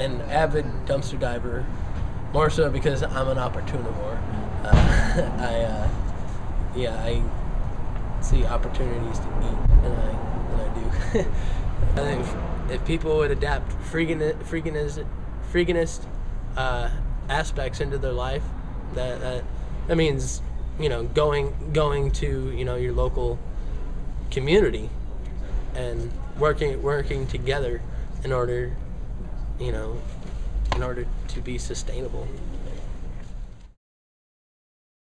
avid dumpster diver, more so because I'm an opportunivore. Uh, I, uh, yeah, I see opportunities to eat, and I, and I do. I think if, if people would adapt freegan, freeganist, freeganist uh, aspects into their life, that, that that means you know going going to you know your local community and working working together in order you know in order to be sustainable